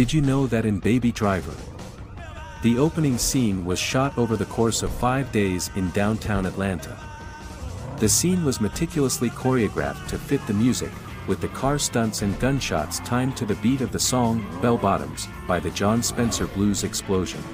Did you know that in Baby Driver? The opening scene was shot over the course of five days in downtown Atlanta. The scene was meticulously choreographed to fit the music, with the car stunts and gunshots timed to the beat of the song, Bell Bottoms, by the Jon Spencer Blues Explosion.